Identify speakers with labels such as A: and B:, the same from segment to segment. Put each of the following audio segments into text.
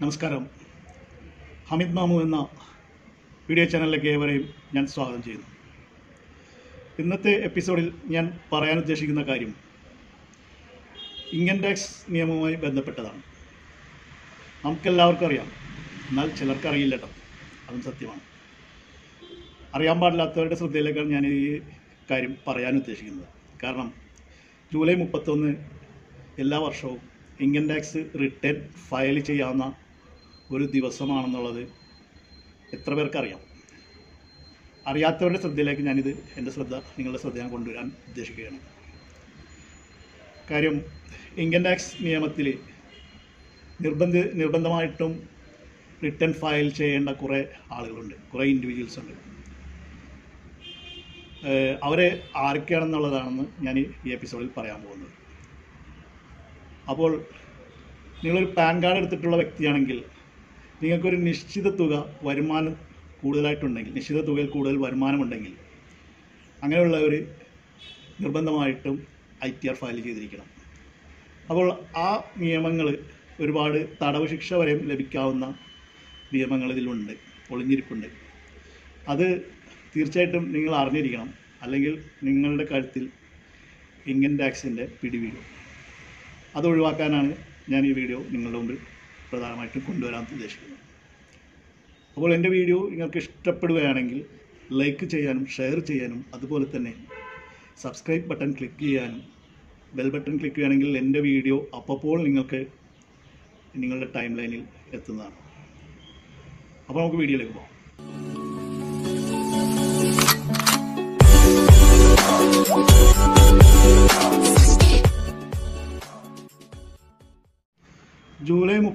A: നമസ്കാരം. ഹമീദ് മാമു എന്ന വീഡിയോ ചാനലിലേക്ക് ഏവരെയും ഞാൻ സ്വാഗതം ചെയ്യുന്നു. ഇന്നത്തെ എപ്പിസോഡിൽ ഞാൻ പറയാൻ ഉദ്ദേശിക്കുന്ന കാര്യം ഇൻകം ടാക്സ് നിയമവുമായി ബന്ധപ്പെട്ടതാണ്. നമുക്കെല്ലാവർക്കും അറിയാം എന്നാൽ ചിലർക്കറിയില്ലട്ടോ. അറിയില്ല കേട്ടോ അതും സത്യമാണ്. അറിയാൻ പാടില്ലാത്തവരുടെ ശ്രദ്ധയിലേക്കാണ് ഞാൻ ഈ കാര്യം പറയാൻ ഉദ്ദേശിക്കുന്നത്. കാരണം ജൂലൈ മുപ്പത്തൊന്ന് എല്ലാ വർഷവും ഇൻകം ടാക്സ് റിട്ടേൺ ഫയൽ ചെയ്യാവുന്ന ഒരു ദിവസമാണെന്നുള്ളത് എത്ര പേർക്കറിയാം? അറിയാത്തവരുടെ ശ്രദ്ധയിലേക്ക് ഞാനിത് എന്റെ ശ്രദ്ധ നിങ്ങളുടെ ശ്രദ്ധ ഞാൻ കൊണ്ടുവരാൻ ഉദ്ദേശിക്കുകയാണ്. കാര്യം ഇൻകം ടാക്സ് നിയമത്തിൽ നിർബന്ധ നിർബന്ധമായിട്ടും റിട്ടേൺ ഫയൽ ചെയ്യേണ്ട കുറേ ആളുകളുണ്ട് കുറേ ഇൻഡിവിജ്വൽസ് ഉണ്ട്. അവരെ ആരൊക്കെയാണെന്നുള്ളതാണെന്ന് ഞാൻ ഈ എപ്പിസോഡിൽ പറയാൻ പോകുന്നത്. അപ്പോൾ നിങ്ങളൊരു പാൻ കാർഡ് എടുത്തിട്ടുള്ള വ്യക്തിയാണെങ്കിൽ നിങ്ങൾക്കൊരു നിശ്ചിത തുക വരുമാനം കൂടുതലായിട്ടുണ്ടെങ്കിൽ നിശ്ചിത തുകയിൽ കൂടുതൽ വരുമാനമുണ്ടെങ്കിൽ അങ്ങനെയുള്ളവർ നിർബന്ധമായിട്ടും ഐ ടി ആർ ഫയൽ ചെയ്തിരിക്കണം. അപ്പോൾ ആ നിയമങ്ങൾ ഒരുപാട് തടവ് ശിക്ഷ വരെ ലഭിക്കാവുന്ന നിയമങ്ങൾ ഇതിലുണ്ട് ഒളിഞ്ഞിരിപ്പുണ്ട്. അത് തീർച്ചയായിട്ടും നിങ്ങൾ അറിഞ്ഞിരിക്കണം. അല്ലെങ്കിൽ നിങ്ങളുടെ കഴുത്തിൽ ഇൻകം ടാക്സിന്റെ പിടി വീഴും അത് ഒഴിവാക്കാനാണ് ഞാൻ ഈ വീഡിയോ നിങ്ങളുടെ മുമ്പിൽ പ്രധാനമായിട്ടും കൊണ്ടുവരാൻ ഉദ്ദേശിക്കുന്നത് അപ്പോൾ എന്റെ വീഡിയോ നിങ്ങൾക്ക് ഇഷ്ടപ്പെടുകയാണെങ്കിൽ ലൈക്ക് ചെയ്യാനും ഷെയർ ചെയ്യാനും അതുപോലെ തന്നെ സബ്സ്ക്രൈബ് ബട്ടൺ ക്ലിക്ക് ചെയ്യാനും ബെൽ ബട്ടൺ ക്ലിക്ക് ചെയ്യുകയാണെങ്കിൽ എന്റെ വീഡിയോ അപ്പോൾ നിങ്ങൾക്ക് നിങ്ങളുടെ ടൈം ലൈനിൽ എത്തുന്നതാണ്. അപ്പോൾ നമുക്ക് വീഡിയോയിലേക്ക് പോകാം.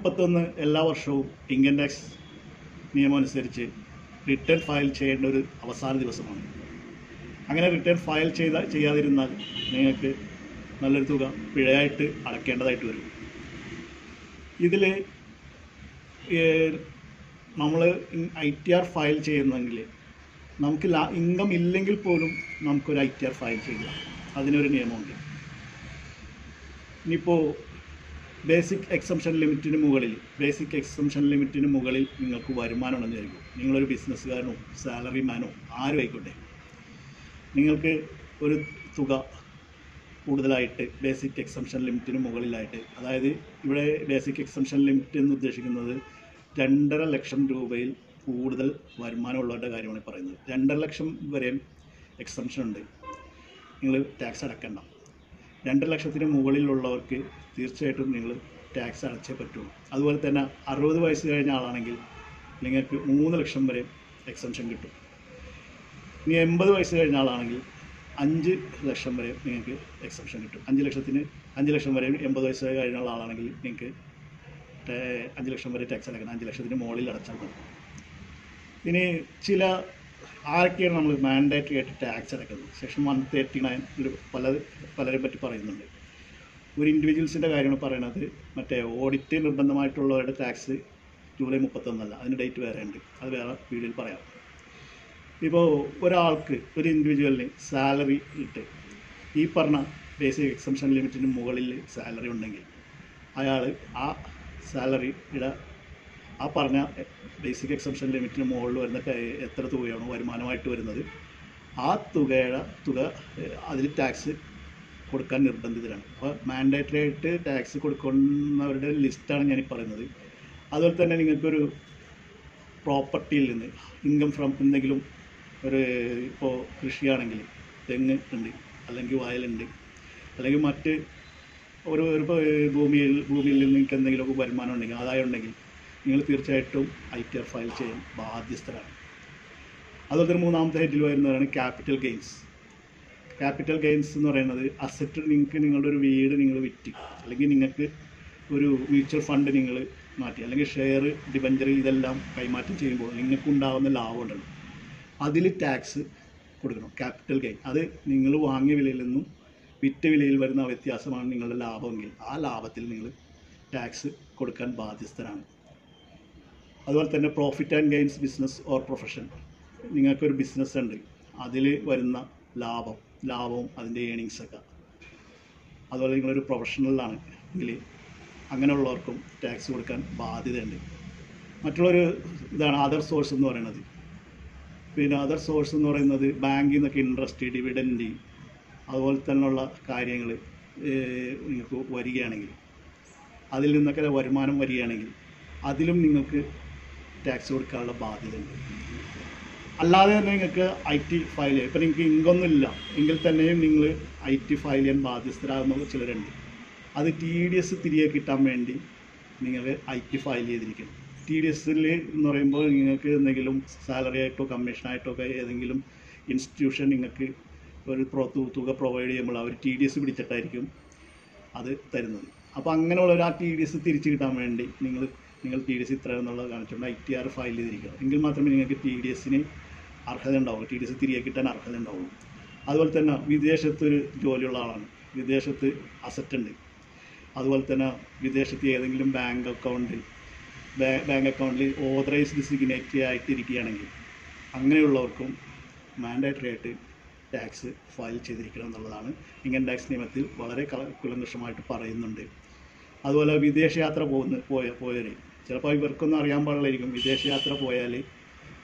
A: മുപ്പത്തൊന്ന് എല്ലാ വർഷവും ഇൻകം ടാക്സ് നിയമമനുസരിച്ച് റിട്ടേൺ ഫയൽ ചെയ്യേണ്ട ഒരു അവസാന ദിവസമാണ്. അങ്ങനെ റിട്ടേൺ ഫയൽ ചെയ്ത ചെയ്യാതിരുന്നാൽ നിങ്ങൾക്ക് നല്ലൊരു തുക പിഴയായിട്ട് അടയ്ക്കേണ്ടതായിട്ട് വരും. ഇതിൽ നമ്മൾ ഐ ടി ആർ ഫയൽ ചെയ്യുന്നെങ്കിൽ നമുക്ക് ലാ ഇൻകം ഇല്ലെങ്കിൽ പോലും നമുക്കൊരു ഐ ടി ആർ ഫയൽ ചെയ്യാം. അതിനൊരു നിയമമുണ്ട്. ഇനിയിപ്പോൾ ബേസിക് എക്സംഷൻ ലിമിറ്റിന് മുകളിൽ ബേസിക് എക്സംഷൻ ലിമിറ്റിന് മുകളിൽ നിങ്ങൾക്ക് വരുമാനം ഉണ്ടെന്ന് വിചാരിക്കും നിങ്ങളൊരു ബിസിനസ്സുകാരനോ സാലറിമാനോ ആരും ആയിക്കോട്ടെ. നിങ്ങൾക്ക് ഒരു തുക കൂടുതലായിട്ട് ബേസിക് എക്സംഷൻ ലിമിറ്റിന് മുകളിലായിട്ട് അതായത് ഇവിടെ ബേസിക് എക്സംഷൻ ലിമിറ്റ് എന്ന് ഉദ്ദേശിക്കുന്നത് രണ്ടര ലക്ഷം രൂപയിൽ കൂടുതൽ വരുമാനമുള്ളവരുടെ കാര്യമാണ് പറയുന്നത്. രണ്ടര ലക്ഷം വരെയും എക്സംഷൻ ഉണ്ട് നിങ്ങൾ ടാക്സ് അടക്കണ്ട. രണ്ട് ലക്ഷത്തിന് മുകളിലുള്ളവർക്ക് തീർച്ചയായിട്ടും നിങ്ങൾ ടാക്സ് അടച്ചേ പറ്റുള്ളൂ അതുപോലെ തന്നെ അറുപത് വയസ്സ് കഴിഞ്ഞ ആളാണെങ്കിൽ നിങ്ങൾക്ക് മൂന്ന് ലക്ഷം വരെ എക്സംഷൻ കിട്ടും. ഇനി എൺപത് വയസ്സ് കഴിഞ്ഞ ആളാണെങ്കിൽ അഞ്ച് ലക്ഷം വരെ നിങ്ങൾക്ക് എക്സംഷൻ കിട്ടും. അഞ്ച് ലക്ഷത്തിന് അഞ്ച് ലക്ഷം വരെ എൺപത് വയസ്സ് കഴിഞ്ഞ ആളാണെങ്കിൽ നിങ്ങൾക്ക് അഞ്ച് ലക്ഷം വരെ ടാക്സ് അടക്കണം. അഞ്ച് ലക്ഷത്തിന് മുകളിൽ അടച്ചാൽ മതി. ഇനി ചില ആരൊക്കെയാണ് നമ്മൾ മാൻഡേറ്ററി ആയിട്ട് ടാക്സ് അടക്കുന്നത് സെക്ഷൻ വൺ തേർട്ടി നയൻ പല പലരെ പറ്റി പറയുന്നുണ്ട്. ഒരു ഇൻഡിവിജ്വൽസിന്റെ കാര്യമാണ് പറയുന്നത് മറ്റേ ഓഡിറ്റ് നിർബന്ധമായിട്ടുള്ളവരുടെ ടാക്സ് ജൂലൈ മുപ്പത്തൊന്നല്ല. അതിന് ഡേറ്റ് വേറെ ഉണ്ട് അത് വേറെ വീഡിയോയിൽ പറയാം. ഇപ്പോൾ ഒരാൾക്ക് ഒരു ഇൻഡിവിജ്വലിന് സാലറി ഇട്ട് ഈ പറഞ്ഞ ബേസിക് എക്സംഷൻ ലിമിറ്റിന് മുകളിൽ സാലറി ഉണ്ടെങ്കിൽ അയാൾ ആ സാലറിയുടെ ആ പറഞ്ഞ ബേസിക് എക്സംഷൻ ലിമിറ്റിന് മുകളിൽ വരുന്ന എത്ര തുകയാണോ വരുമാനമായിട്ട് വരുന്നത് ആ തുകയുടെ തുക അതിൽ ടാക്സ് കൊടുക്കാൻ നിർബന്ധിതരാണ്. അപ്പോൾ മാൻഡേറ്ററി ആയിട്ട് ടാക്സ് കൊടുക്കുന്നവരുടെ ലിസ്റ്റാണ് ഞാൻ പറയുന്നത്. അതുപോലെ തന്നെ നിങ്ങൾക്കൊരു പ്രോപ്പർട്ടിയിൽ നിന്ന് ഇൻകം ഫ്രം എന്തെങ്കിലും ഒരു ഇപ്പോൾ കൃഷിയാണെങ്കിൽ തെങ്ങ് ഉണ്ട് അല്ലെങ്കിൽ വയലുണ്ട് അല്ലെങ്കിൽ മറ്റ് ഒരു ഒരു ഭൂമിയിൽ ഭൂമിയിൽ നിന്ന് നിങ്ങൾക്ക് എന്തെങ്കിലുമൊക്കെ വരുമാനം ഉണ്ടെങ്കിൽ ആദായം ഉണ്ടെങ്കിൽ നിങ്ങൾ തീർച്ചയായിട്ടും ഐ ടി ആർ ഫയൽ ചെയ്യാൻ ബാധ്യസ്ഥരാണ്. തന്നെ മൂന്നാമത്തെ ഹെഡിൽ വരുന്നതാണ് ക്യാപിറ്റൽ ഗെയിൻസ് ക്യാപിറ്റൽ ഗെയിൻസ് എന്ന് പറയുന്നത് അസറ്റ് നിങ്ങൾക്ക് നിങ്ങളുടെ ഒരു വീട് നിങ്ങൾ വിറ്റ് അല്ലെങ്കിൽ നിങ്ങൾക്ക് ഒരു മ്യൂച്വൽ ഫണ്ട് നിങ്ങൾ മാറ്റി അല്ലെങ്കിൽ ഷെയർ ഡിബഞ്ചർ ഇതെല്ലാം കൈമാറ്റം ചെയ്യുമ്പോൾ നിങ്ങൾക്ക് ഉണ്ടാകുന്ന ലാഭം ഉണ്ടല്ലോ. അതിൽ ടാക്സ് കൊടുക്കണം ക്യാപിറ്റൽ ഗെയിൻ അത് നിങ്ങൾ വാങ്ങിയ വിലയിൽ നിന്നും വിറ്റ വിലയിൽ വരുന്ന വ്യത്യാസമാണ് നിങ്ങളുടെ ലാഭമെങ്കിൽ ആ ലാഭത്തിൽ നിങ്ങൾ ടാക്സ് കൊടുക്കാൻ ബാധ്യസ്ഥരാണ്. അതുപോലെ തന്നെ profit and gains business or profession നിങ്ങൾക്കൊരു ബിസിനസ് ഉണ്ട്. അതിൽ വരുന്ന ലാഭം ലാഭവും അതിന്റെ ഏണിങ്സൊക്കെ അതുപോലെ നിങ്ങളൊരു പ്രൊഫഷണലാണ് എങ്കിൽ അങ്ങനെയുള്ളവർക്കും ടാക്സ് കൊടുക്കാൻ ബാധ്യതയുണ്ട്. മറ്റുള്ളൊരു ഇതാണ് അതർ സോഴ്സ് എന്ന് പറയുന്നത്. പിന്നെ അതർ സോഴ്സ് എന്ന് പറയുന്നത് ബാങ്കിൽ നിന്നൊക്കെ ഇൻട്രസ്റ്റ് ഡിവിഡൻഡ് അതുപോലെ തന്നെയുള്ള കാര്യങ്ങൾ നിങ്ങൾക്ക് വരികയാണെങ്കിൽ അതിൽ നിന്നൊക്കെ വരുമാനം വരികയാണെങ്കിൽ അതിലും നിങ്ങൾക്ക് ടാക്സ് കൊടുക്കാനുള്ള ബാധ്യതയുണ്ട്. അല്ലാതെ തന്നെ നിങ്ങൾക്ക് ഐ ടി ഫയൽ ചെയ്യാം ഇപ്പം നിങ്ങൾക്ക് ഇൻകൊന്നും ഇല്ല. എങ്കിൽ തന്നെയും നിങ്ങൾ ഐ ടി ഫയൽ ചെയ്യാൻ ബാധ്യസ്ഥരാകുന്ന ചിലരുണ്ട്. അത് ടി ഡി എസ് തിരികെ കിട്ടാൻ വേണ്ടി നിങ്ങൾ ഐ ടി ഫയൽ ചെയ്തിരിക്കണം. ടി ഡി എസിൽ എന്ന് പറയുമ്പോൾ നിങ്ങൾക്ക് എന്തെങ്കിലും സാലറി ആയിട്ടോ കമ്മീഷനായിട്ടോ ഒക്കെ ഏതെങ്കിലും ഇൻസ്റ്റിറ്റ്യൂഷൻ നിങ്ങൾക്ക് ഒരു തുക പ്രൊവൈഡ് ചെയ്യുമ്പോൾ അവർ ടി ഡി എസ് പിടിച്ചിട്ടായിരിക്കും അത് തരുന്നത്. അപ്പോൾ അങ്ങനെയുള്ള ഒരു ആ ടി ഡി എസ് തിരിച്ചു കിട്ടാൻ വേണ്ടി നിങ്ങൾ നിങ്ങൾ ടി ഡി എസ് ഇത്ര എന്നുള്ളത് കാണിച്ചുകൊണ്ട് ഐ ടി ആർ ഫയൽ ചെയ്തിരിക്കണം എങ്കിൽ മാത്രമേ നിങ്ങൾക്ക് ടി ഡി എസിന് അർഹത ഉണ്ടാവുള്ളൂ. ടി ഡി എസ് തിരികെ കിട്ടാൻ അർഹത ഉണ്ടാവുള്ളൂ. അതുപോലെ തന്നെ വിദേശത്ത് ഒരു ജോലിയുള്ള ആളാണ്. വിദേശത്ത് അസറ്റ് ഉണ്ട്. അതുപോലെ തന്നെ വിദേശത്ത് ഏതെങ്കിലും ബാങ്ക് അക്കൗണ്ടിൽ ബാങ്ക് അക്കൗണ്ടിൽ ഓതറൈസ്ഡ് ഡിസിഗ്നേറ്റ് ആയിട്ടിരിക്കുകയാണെങ്കിൽ അങ്ങനെയുള്ളവർക്കും മാൻഡേറ്ററി ആയിട്ട് ടാക്സ് ഫയൽ ചെയ്തിരിക്കണം എന്നുള്ളതാണ് ഇന്ത്യൻ ടാക്സ് നിയമത്തിൽ വളരെ കുലങ്കഷമായിട്ട് പറയുന്നുണ്ട്. അതുപോലെ വിദേശയാത്ര പോകുന്ന പോയ പോയവർ ചിലപ്പോൾ ഇവർക്കൊന്നും അറിയാൻ പാടില്ലായിരിക്കും. വിദേശയാത്ര പോയാൽ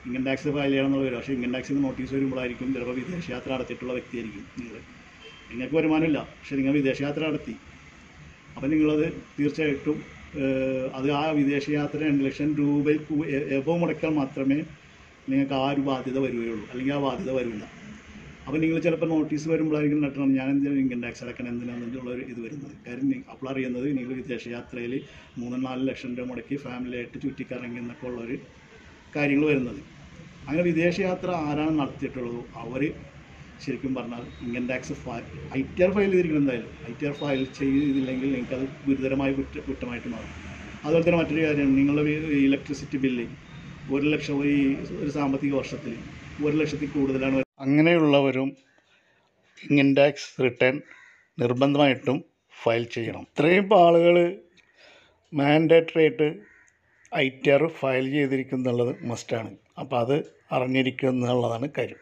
A: ഇൻകം ടാക്സ് ഫയൽ ചെയ്യണം എന്നുള്ള വരും പക്ഷേ ഇൻകം ടാക്സിന് നോട്ടീസ് വരുമ്പോഴായിരിക്കും ചിലപ്പോൾ വിദേശയാത്ര നടത്തിയിട്ടുള്ള വ്യക്തിയായിരിക്കും നിങ്ങൾ നിങ്ങൾക്ക് വരുമാനമില്ല. പക്ഷേ നിങ്ങൾ വിദേശയാത്ര നടത്തി. അപ്പം നിങ്ങളത് തീർച്ചയായിട്ടും അത് ആ വിദേശയാത്ര രണ്ട് ലക്ഷം രൂപയിൽ എബോ മുടക്കാൻ മാത്രമേ നിങ്ങൾക്ക് ആ ഒരു ബാധ്യത വരികയുള്ളൂ. അല്ലെങ്കിൽ ആ ബാധ്യത വരില്ല അപ്പം നിങ്ങൾ ചിലപ്പോൾ നോട്ടീസ് വരുമ്പോഴായിരിക്കും നട്ടണം ഞാൻ എന്തിനാണ് ഇൻകം ടാക്സ് അടക്കണം എന്തിനാണെന്നുള്ള ഒരു ഇത് വരുന്നത്. കാര്യം അപ്ലൈ ചെയ്യുന്നത് നിങ്ങൾ വിദേശയാത്രയിൽ മൂന്ന് നാല് ലക്ഷം രൂപ മുടക്കി ഫാമിലിയായിട്ട് ചുറ്റിക്കറങ്ങി എന്നൊക്കെ ഉള്ളൊരു കാര്യങ്ങൾ വരുന്നത്. അങ്ങനെ വിദേശയാത്ര ആരാണ് നടത്തിയിട്ടുള്ളത്? അവർ ശരിക്കും പറഞ്ഞാൽ income tax file I T R file ചെയ്തിരിക്കണം എന്തായാലും. ഐ ടി ആർ ഫയൽ ചെയ്തില്ലെങ്കിൽ നിങ്ങൾക്ക് അത് ഗുരുതരമായ കുറ്റ കുറ്റമായിട്ട് മാറും. അതുപോലെ തന്നെ മറ്റൊരു കാര്യം നിങ്ങളുടെ ഇലക്ട്രിസിറ്റി ബില്ല് ഒരു ലക്ഷം ഈ ഒരു സാമ്പത്തിക വർഷത്തിൽ ഒരു ലക്ഷത്തിൽ കൂടുതലാണ്. അങ്ങനെയുള്ളവരും ഇൻകം ടാക്സ് റിട്ടേൺ നിർബന്ധമായിട്ടും ഫയൽ ചെയ്യണം. ഇത്രയും ആളുകൾ മാൻഡേറ്ററി ആയിട്ട് ഐ ടി ആർ ഫയൽ ചെയ്തിരിക്കുന്നുള്ളത് മസ്റ്റാണ് അപ്പോൾ അത് അറിഞ്ഞിരിക്കുക എന്നുള്ളതാണ് കാര്യം.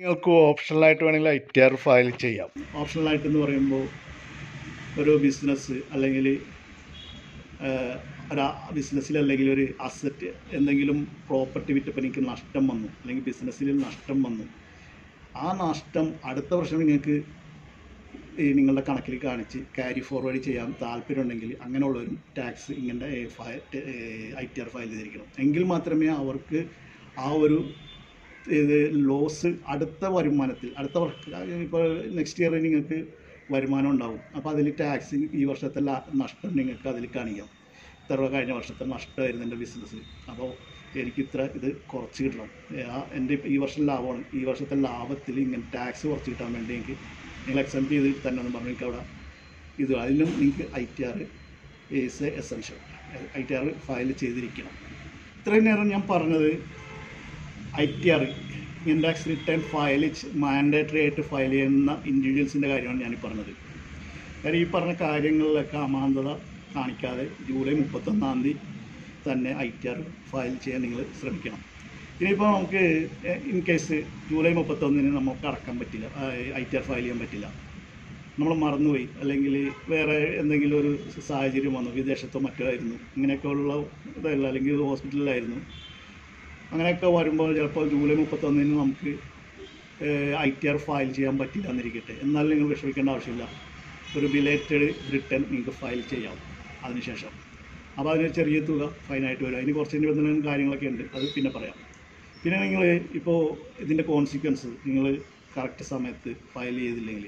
A: നിങ്ങൾക്ക് ഓപ്ഷണലായിട്ട് വേണമെങ്കിൽ ഐ ടി ആർ ഫയൽ ചെയ്യാം. ഓപ്ഷണലായിട്ട് എന്ന് പറയുമ്പോൾ ഒരു ബിസിനസ് അല്ലെങ്കിൽ ഒരു ബിസിനസ്സിൽ അല്ലെങ്കിൽ ഒരു അസറ്റ് എന്തെങ്കിലും പ്രോപ്പർട്ടി വിറ്റപ്പോൾ എനിക്ക് നഷ്ടം വന്നു. അല്ലെങ്കിൽ ബിസിനസ്സിൽ നഷ്ടം വന്നു. ആ നഷ്ടം അടുത്ത വർഷം നിങ്ങൾക്ക് നിങ്ങളുടെ കണക്കിൽ കാണിച്ച് ക്യാരി ഫോർവേഡ് ചെയ്യാൻ താല്പര്യമുണ്ടെങ്കിൽ അങ്ങനെയുള്ളവരും ടാക്സ് ഇങ്ങനെ ഐ ടി ആർ ഫയൽ ചെയ്തിരിക്കണം. എങ്കിൽ മാത്രമേ അവർക്ക് ആ ഒരു ഇത് ലോസ് അടുത്ത വരുമാനത്തിൽ അടുത്ത ഇപ്പോൾ നെക്സ്റ്റ് ഇയർ നിങ്ങൾക്ക് വരുമാനം ഉണ്ടാവും. അപ്പോൾ അതിൽ ടാക്സ് ഈ വർഷത്തെ നഷ്ടം നിങ്ങൾക്ക് അതിൽ കാണിക്കാം. ഇത്ര കഴിഞ്ഞ വർഷത്തെ നഷ്ടമായിരുന്നു എന്റെ ബിസിനസ് അപ്പോൾ എനിക്ക് ഇത്ര ഇത് കുറച്ച് കിട്ടണം. എന്റെ ഈ വർഷം ലാഭമാണ്. ഈ വർഷത്തെ ലാഭത്തിൽ ഇങ്ങനെ ടാക്സ് കുറച്ച് കിട്ടാൻ വേണ്ടി എനിക്ക് നിങ്ങൾ എക്സെപ്റ്റ് ചെയ്ത് തന്നെ എന്ന് പറഞ്ഞു എനിക്ക് അവിടെ ഇത് അതിലും നിങ്ങൾക്ക് I T R is essential I T R file ചെയ്തിരിക്കണം. ഇത്രയും നേരം ഞാൻ പറഞ്ഞത് I T R income tax return file mandatory ആയിട്ട് ഫയൽ ചെയ്യുന്ന ഇൻഡിവിജ്വൽസിന്റെ കാര്യമാണ് ഞാൻ പറഞ്ഞത്. കാര്യം ഈ പറഞ്ഞ കാര്യങ്ങളിലൊക്കെ അമാന്തത കാണിക്കാതെ ജൂലൈ മുപ്പത്തൊന്നാം തീയതി തന്നെ ഐ ടി ആർ ഫയൽ ചെയ്യാൻ നിങ്ങൾ ശ്രമിക്കണം. ഇനിയിപ്പോൾ നമുക്ക് ഇൻ കേസ് ജൂലൈ മുപ്പത്തൊന്നിന് നമുക്ക് അടക്കാൻ പറ്റില്ല ഐ ടി ആർ ഫയൽ ചെയ്യാൻ പറ്റില്ല. നമ്മൾ മറന്നുപോയി അല്ലെങ്കിൽ വേറെ എന്തെങ്കിലും ഒരു സാഹചര്യം വന്നു വിദേശത്തോ മറ്റോ ആയിരുന്നു ഇങ്ങനെയൊക്കെ ഉള്ള ഇതല്ല അല്ലെങ്കിൽ ഹോസ്പിറ്റലിലായിരുന്നു. അങ്ങനെയൊക്കെ വരുമ്പോൾ ചിലപ്പോൾ ജൂലൈ മുപ്പത്തൊന്നിന് നമുക്ക് ഐ ടി ആർ ഫയൽ ചെയ്യാൻ പറ്റില്ല എന്നിരിക്കട്ടെ. എന്നാലും നിങ്ങൾ വിഷമിക്കേണ്ട ആവശ്യമില്ല. ഒരു ബിലേറ്റഡ് റിട്ടേൺ നിങ്ങൾക്ക് ഫയൽ ചെയ്യാം. അതിനുശേഷം. അപ്പോൾ അതിന് ചെറിയ തുക ഫൈനായിട്ട് വരും. അതിന് കുറച്ച് നിബന്ധനകളും കാര്യങ്ങളൊക്കെ ഉണ്ട്. അത് പിന്നെ പറയാം. പിന്നെ നിങ്ങൾ ഇപ്പോൾ ഇതിന്റെ കോൺസിക്വൻസ് നിങ്ങൾ കറക്റ്റ് സമയത്ത് ഫയൽ ചെയ്തില്ലെങ്കിൽ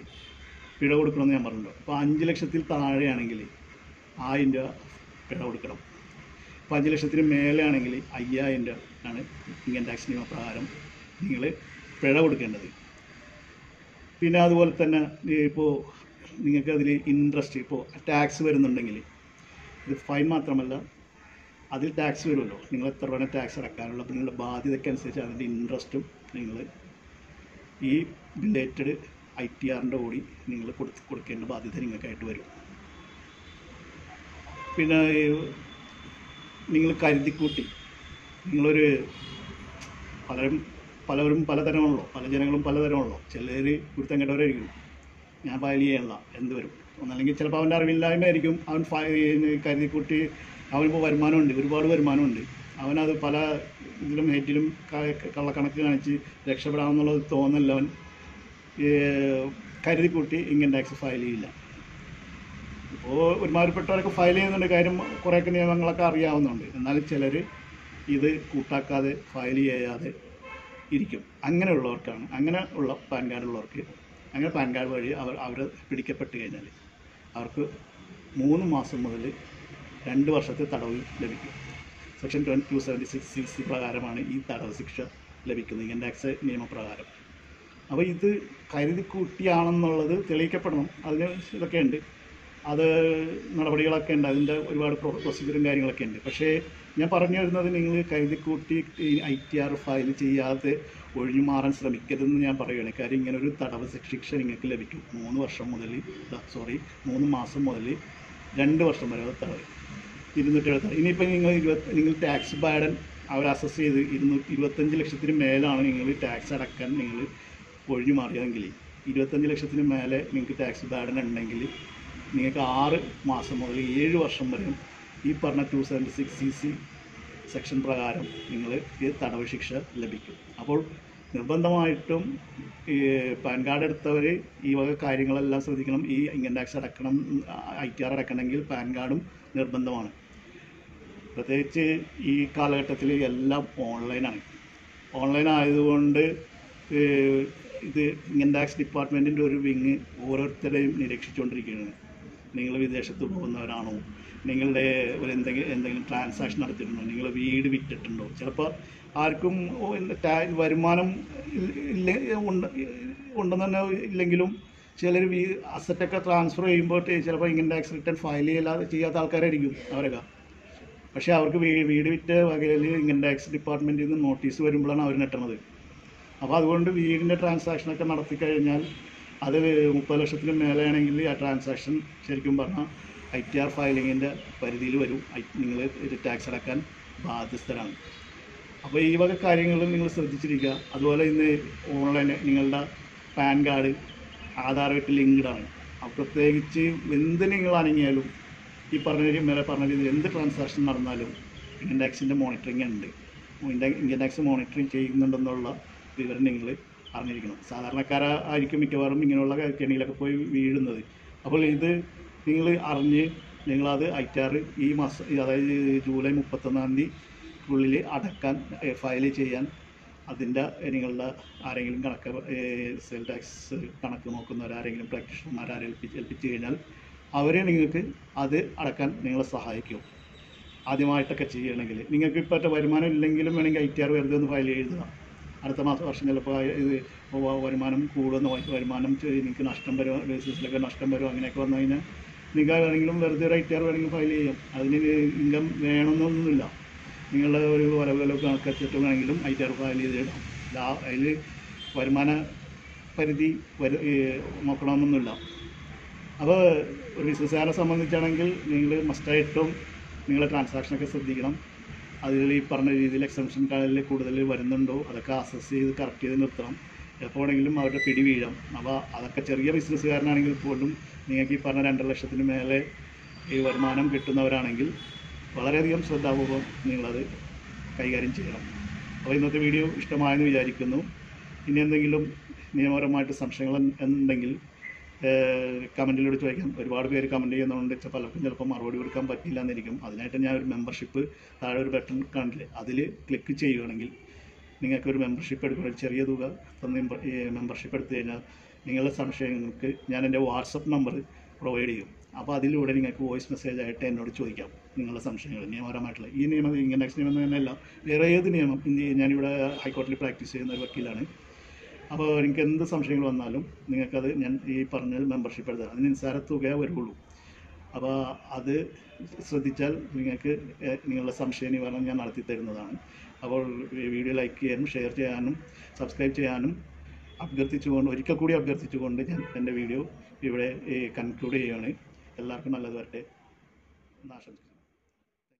A: പിഴ കൊടുക്കണമെന്ന് ഞാൻ പറഞ്ഞല്ലോ. അപ്പോൾ അഞ്ച് ലക്ഷത്തിൽ താഴെയാണെങ്കിൽ ആയിരം രൂപ പിഴ കൊടുക്കണം. അപ്പോൾ അഞ്ച് ലക്ഷത്തിന് മേലെ ആണെങ്കിൽ അയ്യായിരം രൂപ ആണ് ഇൻകം ടാക്സ് നിയമപ്രകാരം നിങ്ങൾ പിഴ കൊടുക്കേണ്ടത്. പിന്നെ അതുപോലെ തന്നെ ഇപ്പോൾ നിങ്ങൾക്ക് അതിൽ ഇൻട്രസ്റ്റ് ഇപ്പോൾ ടാക്സ് വരുന്നുണ്ടെങ്കിൽ ഇത് ഫൈൻ മാത്രമല്ല അതിൽ ടാക്സ് വരുമല്ലോ. നിങ്ങൾ എത്ര രൂപ ടാക്സ് അടക്കാനുള്ള നിങ്ങളുടെ ബാധ്യതയ്ക്കനുസരിച്ച് അതിന്റെ ഇൻട്രസ്റ്റും നിങ്ങൾ ഈ റിലേറ്റഡ് ഐ ടി ആറിന്റെ കൂടി നിങ്ങൾ കൊടുത്ത് കൊടുക്കേണ്ട ബാധ്യത നിങ്ങൾക്കായിട്ട് വരും. പിന്നെ നിങ്ങൾ കരുതിക്കൂട്ടി. നിങ്ങളൊരു പലരും പലവരും പലതരമാണല്ലോ. പല ജനങ്ങളും പലതരമാണല്ലോ. ചിലർ കുരുത്തം കേട്ടവരായിരിക്കും ഞാൻ ഫയൽ ചെയ്യണില്ല എന്ത് വരും? ഒന്നല്ലെങ്കിൽ ചിലപ്പോൾ അവന്റെ അറിവില്ലായ്മയായിരിക്കും. അവൻ കരുതി കൂട്ടി അവനിപ്പോൾ വരുമാനമുണ്ട് ഒരുപാട് വരുമാനമുണ്ട്. അവനത് പല ഇതിലും ഹെറ്റിലും കള്ളക്കണക്ക് കാണിച്ച് രക്ഷപ്പെടാമെന്നുള്ളത് തോന്നല്ല അവൻ. കരുതി കൂട്ടി ഇൻകം ടാക്സ് ഫയൽ ചെയ്യില്ല. ഇപ്പോൾ ഒരുമാതിരിപ്പെട്ടവരൊക്കെ ഫയൽ ചെയ്യുന്നുണ്ട്. കാര്യം കുറേയൊക്കെ നിയമങ്ങളൊക്കെ അറിയാവുന്നുണ്ട്. എന്നാലും ചിലർ ഇത് കൂട്ടാക്കാതെ ഫയൽ ചെയ്യാതെ ഇരിക്കും. അങ്ങനെയുള്ളവർക്കാണ് അങ്ങനെ ഉള്ള പാൻ കാർഡുള്ളവർക്ക് അങ്ങനെ പാൻ കാർഡ് വഴി അവർ അവർ പിടിക്കപ്പെട്ട് കഴിഞ്ഞാൽ അവർക്ക് മൂന്ന് മാസം മുതൽ രണ്ട് വർഷത്തെ തടവ് ലഭിക്കും. Section twenty two seventy six C C പ്രകാരമാണ് ഈ തടവ് ശിക്ഷ ലഭിക്കുന്നത്. ഇൻകം ടാക്സ് നിയമപ്രകാരം. അപ്പോൾ ഇത് കരുതി കൂട്ടിയാണെന്നുള്ളത് തെളിയിക്കപ്പെടണം. അതിന് ഇതൊക്കെ ഉണ്ട്. അത് നടപടികളൊക്കെ ഉണ്ട്. അതിന്റെ ഒരുപാട് പ്രൊ- പ്രൊസീജിയറും കാര്യങ്ങളൊക്കെ ഉണ്ട്. പക്ഷേ ഞാൻ പറഞ്ഞു വരുന്നത് നിങ്ങൾ കരുതിക്കൂട്ടി ഐ ടി ആർ ഫയൽ ചെയ്യാതെ ഒഴിഞ്ഞു മാറാൻ ശ്രമിക്കരുതെന്ന് ഞാൻ പറയുകയാണ്. കാര്യം ഇങ്ങനെ ഒരു തടവ് ശിക്ഷ നിങ്ങൾക്ക് ലഭിക്കും. മൂന്ന് വർഷം മുതൽ സോറി മൂന്ന് മാസം മുതൽ രണ്ട് വർഷം വരെ തടവ്. ഇരുന്നൂറ്റി എഴുപത്തി ഇനിയിപ്പോൾ നിങ്ങൾ ഇരുപത്തി നിങ്ങൾ ടാക്സ് ബാഡൻ അവർ അസസ് ചെയ്ത് ഇരുന്നൂറ്റി ഇരുപത്തഞ്ച് ലക്ഷത്തിന് മേലാണ് നിങ്ങൾ ടാക്സ് അടക്കാൻ നിങ്ങൾ ഒഴിഞ്ഞു മാറിയതെങ്കിൽ ഇരുപത്തഞ്ച് ലക്ഷത്തിന് മേലെ നിങ്ങൾക്ക് ടാക്സ് ബാഡൻ ഉണ്ടെങ്കിൽ നിങ്ങൾക്ക് ആറ് മാസം മുതൽ ഏഴ് വർഷം വരെ ഈ പറഞ്ഞ two seventy six C C section പ്രകാരം നിങ്ങൾ തടവ് ശിക്ഷ ലഭിക്കും. അപ്പോൾ നിർബന്ധമായിട്ടും ഈ പാൻ കാർഡ് എടുത്തവർ ഈ വക കാര്യങ്ങളെല്ലാം ശ്രദ്ധിക്കണം. ഈ ഇൻകം ടാക്സ് അടക്കണം ഐ ടി ആർ അടക്കണമെങ്കിൽ പാൻ കാർഡും നിർബന്ധമാണ്. പ്രത്യേകിച്ച് ഈ കാലഘട്ടത്തിൽ എല്ലാം ഓൺലൈനാണ്. ഓൺലൈൻ ആയതുകൊണ്ട് ഇത് ഇൻകം ടാക്സ് ഡിപ്പാർട്ട്മെന്റിന്റെ ഒരു വിങ് ഓരോരുത്തരെയും നിരീക്ഷിച്ചുകൊണ്ടിരിക്കുകയാണ്. നിങ്ങൾ വിദേശത്ത് പോകുന്നവരാണോ? നിങ്ങളുടെ ഒരു എന്തെങ്കിലും എന്തെങ്കിലും ട്രാൻസാക്ഷൻ നടത്തിയിട്ടുണ്ടോ? നിങ്ങൾ വീട് വിറ്റിട്ടുണ്ടോ? ചിലപ്പോൾ ആർക്കും വരുമാനം ഇല്ല- ഇല്ല ഉണ്ട് ഉണ്ടെന്ന് തന്നെ ഇല്ലെങ്കിലും ചിലർ ഈ അസറ്റൊക്കെ ട്രാൻസ്ഫർ ചെയ്യുമ്പോൾ ചിലപ്പോൾ ഇൻകം ടാക്സ് റിട്ടേൺ ഫയൽ ചെയ്യാതെ ചെയ്യാത്ത ആൾക്കാരായിരിക്കും അവരൊക്കെ. പക്ഷേ അവർക്ക് വീട് വിറ്റ വകയിൽ ഇൻകം ടാക്സ് ഡിപ്പാർട്ട്മെന്റിൽ നിന്ന് നോട്ടീസ് വരുമ്പോഴാണ് അവർ നെട്ടണത്. അപ്പോൾ അതുകൊണ്ട് വീടിന്റെ ട്രാൻസാക്ഷനൊക്കെ നടത്തി കഴിഞ്ഞാൽ അത് മുപ്പത് ലക്ഷത്തിന് മേലെയാണെങ്കിൽ ആ ട്രാൻസാക്ഷൻ ശരിക്കും പറഞ്ഞാൽ ഐ ടി ആർ ഫയലിങ്ങിന്റെ പരിധിയിൽ വരും. നിങ്ങൾ ടാക്സ് അടക്കാൻ ബാധ്യസ്ഥരാണ്. അപ്പോൾ ഈ വക കാര്യങ്ങൾ നിങ്ങൾ ശ്രദ്ധിച്ചിരിക്കുക. അതുപോലെ ഇന്ന് ഓൺലൈൻ നിങ്ങളുടെ പാൻ കാർഡ് ആധാറുമായിട്ട് ലിങ്ക്ഡ് ആണ്. അപ്പോൾ പ്രത്യേകിച്ച് എന്ത് നിങ്ങൾ അനങ്ങിയാലും ഈ പറഞ്ഞ മേലെ പറഞ്ഞ രീതിയിൽ എന്ത് ട്രാൻസാക്ഷൻ നടന്നാലും ഇന്ത്യൻ ടാക്സിന്റെ മോണിറ്ററിംഗ് ഉണ്ട്. ഇന്ത്യൻ ടാക്സ് മോണിറ്ററിംഗ് ചെയ്യുന്നുണ്ടെന്നുള്ള വിവരം നിങ്ങൾ അറിഞ്ഞിരിക്കണം. സാധാരണക്കാരായിരിക്കും മിക്കവാറും ഇങ്ങനെയുള്ള കെണിയിലൊക്കെ പോയി വീഴുന്നത്. അപ്പോൾ ഇത് നിങ്ങൾ അറിഞ്ഞ് നിങ്ങളത് ഐ ടി ആർ ഈ മാസം അതായത് ജൂലൈ മുപ്പത്തൊന്നാം തീയതി ഉള്ളിൽ അടക്കാൻ ഫയൽ ചെയ്യാൻ അതിന്റെ നിങ്ങളുടെ ആരെങ്കിലും കണക്ക് സെൽ ടാക്സ് കണക്ക് നോക്കുന്നവർ ആരെങ്കിലും പ്രാക്ടീഷണർമാർ ആരെങ്കിലും ഏൽപ്പിച്ച് ഏൽപ്പിച്ച് കഴിഞ്ഞാൽ അവരെ നിങ്ങൾക്ക് അത് അടക്കാൻ നിങ്ങളെ സഹായിക്കും. ആദ്യമായിട്ടൊക്കെ ചെയ്യണമെങ്കിൽ. നിങ്ങൾക്ക് ഇപ്പോഴത്തെ വരുമാനം ഇല്ലെങ്കിലും വേണമെങ്കിൽ ഐ ടി ആർ വെറുതെ ഒന്ന് ഫയൽ എഴുതുക. അടുത്ത മാസം വർഷം ചിലപ്പോൾ ഇത് വരുമാനം കൂടുന്ന വരുമാനം നിങ്ങൾക്ക് നഷ്ടം വരും ബേസിസിലൊക്കെ നഷ്ടം വരും അങ്ങനെയൊക്കെ വന്നു കഴിഞ്ഞാൽ നിങ്ങൾക്ക് വേണമെങ്കിലും വെറുതെ ഒരു ഐ ടി ആർ വേണമെങ്കിൽ ഫയൽ ചെയ്യാം. അതിന് ഇൻകം വേണമെന്നൊന്നുമില്ല. നിങ്ങളുടെ ഒരു വരവുകളൊക്കെ കണക്ക് വേണമെങ്കിലും ഐ ടി ആർ ഫയൽ ചെയ്തിടാം അതിൽ വരുമാന പരിധി നോക്കണമെന്നൊന്നുമില്ല. അപ്പോൾ ഒരു ബിസിനസ്സുകാരെ സംബന്ധിച്ചാണെങ്കിൽ നിങ്ങൾ മസ്റ്റായിട്ടും നിങ്ങളെ ട്രാൻസാക്ഷനൊക്കെ ശ്രദ്ധിക്കണം. അതിൽ ഈ പറഞ്ഞ രീതിയിൽ എക്സംഷൻ കാർഡിൽ കൂടുതൽ വരുന്നുണ്ടോ അതൊക്കെ അസസ് ചെയ്ത് കറക്റ്റ് ചെയ്ത് നിർത്തണം. എപ്പോൾ വേണമെങ്കിലും അവരുടെ പിടി വീഴാം. അപ്പോൾ അതൊക്കെ ചെറിയ ബിസിനസ്സുകാരനാണെങ്കിൽ പോലും നിങ്ങൾക്ക് ഈ പറഞ്ഞ രണ്ടര ലക്ഷത്തിന് മേലെ ഈ വരുമാനം കിട്ടുന്നവരാണെങ്കിൽ വളരെയധികം ശ്രദ്ധാപൂർവം നിങ്ങളത് കൈകാര്യം ചെയ്യണം. അപ്പോൾ ഇന്നത്തെ വീഡിയോ ഇഷ്ടമായെന്ന് വിചാരിക്കുന്നു. ഇനി എന്തെങ്കിലും നിയമപരമായിട്ട് സംശയങ്ങൾ ഉണ്ടെങ്കിൽ കമന്റിലൂടെ ചോദിക്കാം. ഒരുപാട് പേര് കമന്റ് ചെയ്യുന്നതുകൊണ്ട് വെച്ചാൽ പലർക്കും ചിലപ്പോൾ മറുപടി കൊടുക്കാൻ പറ്റില്ല എന്നിരിക്കും അതിനായിട്ട് ഞാൻ ഒരു മെമ്പർഷിപ്പ് താഴെ ഒരു ബട്ടൺ കാണില്ലേ അതിൽ ക്ലിക്ക് ചെയ്യുകയാണെങ്കിൽ നിങ്ങൾക്ക് ഒരു മെമ്പർഷിപ്പ് എടുക്കുന്ന ചെറിയ തുക തന്ന് മെമ്പർഷിപ്പ് എടുത്തു കഴിഞ്ഞാൽ നിങ്ങളുടെ സംശയങ്ങൾക്ക് ഞാൻ എന്റെ വാട്സപ്പ് നമ്പർ പ്രൊവൈഡ് ചെയ്യും. അപ്പോൾ അതിലൂടെ നിങ്ങൾക്ക് വോയിസ് മെസ്സേജ് ആയിട്ട് എന്നോട് ചോദിക്കാം. നിങ്ങളുടെ സംശയങ്ങൾ നിയമപരമായിട്ടുള്ള. ഈ നിയമം ഇൻകം ടാക്സ് നിയമം തന്നെയല്ല വേറെ ഏത് നിയമം? ഞാനിവിടെ ഹൈക്കോടതിയിൽ പ്രാക്ടീസ് ചെയ്യുന്ന ഒരു വക്കീലാണ്. അപ്പോൾ എനിക്ക് എന്ത് സംശയങ്ങൾ വന്നാലും നിങ്ങൾക്കത് ഞാൻ ഈ പറഞ്ഞ മെമ്പർഷിപ്പ് എടുത്താൽ അതിന് നിസ്സാര തുക വരുള്ളൂ. അപ്പോൾ അത് ശ്രദ്ധിച്ചാൽ നിങ്ങൾക്ക് നിങ്ങളുടെ സംശയ നിവാരണം ഞാൻ നടത്തി തരുന്നതാണ്. അപ്പോൾ വീഡിയോ ലൈക്ക് ചെയ്യാനും ഷെയർ ചെയ്യാനും സബ്സ്ക്രൈബ് ചെയ്യാനും അഭ്യർത്ഥിച്ചുകൊണ്ട് ഒരിക്കൽ കൂടി അഭ്യർത്ഥിച്ചുകൊണ്ട് ഞാൻ എന്റെ വീഡിയോ ഇവിടെ കൺക്ലൂഡ് ചെയ്യുകയാണ്. எல்லாருக்கும் நல்லது வரட்டு நான் ஆசம்சிக்கிறேன்